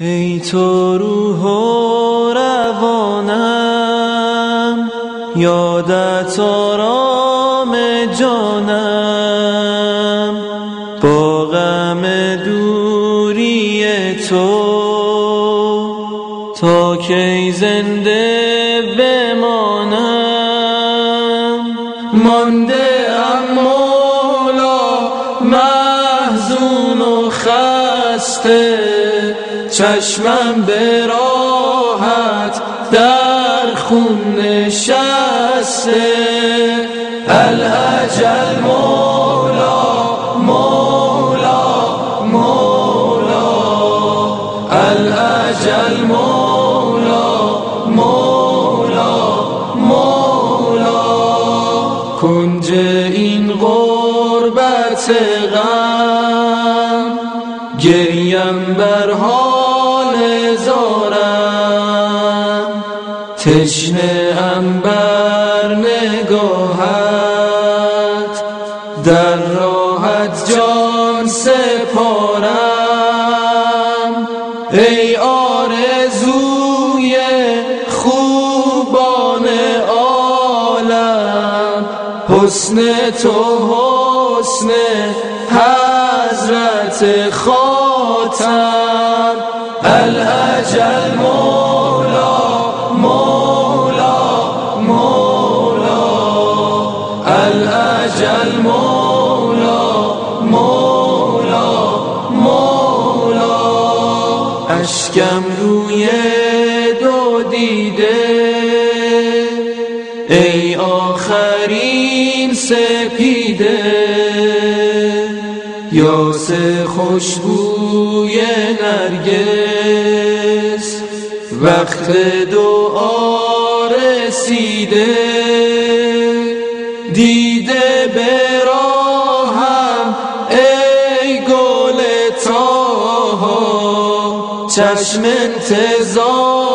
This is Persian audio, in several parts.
ای تو روح و روانم یادت آرام جانم. با غم دوری تو تا کی زنده بمانم. مانده ام مولا محزون و خسته. چشمم به راحت در خون نشسته. الاجل مولا مولا مولا. الاجل مولا مولا مولا. کنج این غربت غم گریم بر حال زارم تشنه ام بر نگاهت در راحت جان سپارم. ای آرزوی خوبان عالم حسن تو حسن حضرت خاتم الاجل مولا مولا مولا. الاجل مولا مولا مولا. اشکم روی دو دیده. ای آخرین سپیده. یاس خوشبوی نرگس وقت دعا رسیده. دیده به راهم ای گل تاها. چشم انتظارم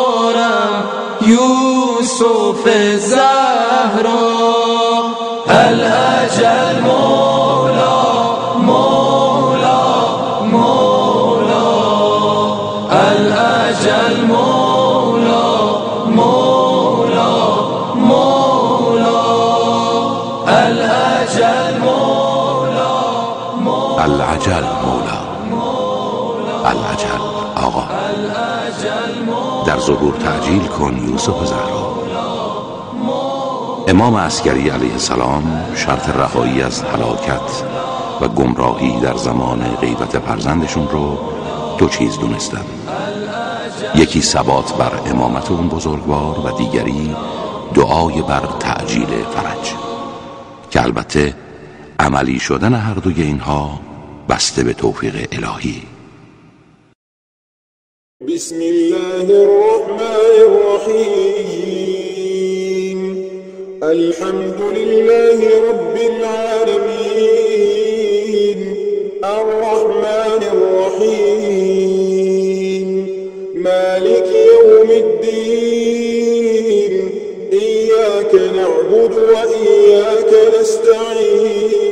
یوسف زهرا. الاجل العجل مولا. العجل آقا. در ظهور تعجیل کن یوسف زهرا. امام عسکری علیه السلام شرط رهایی از هلاکت و گمراهی در زمان غیبت فرزندشون رو دو چیز دونستن. یکی ثبات بر امامت اون بزرگوار و دیگری دعای بر تعجیل فرج. که البته عملی شدن هر دوی اینها بسته به توفیق الهی. بسم الله الرحمن الرحیم. الحمد لله رب العالمین. الرحمن الرحیم. مالک یوم الدین. ایاک نعبد و ایاک نستعین.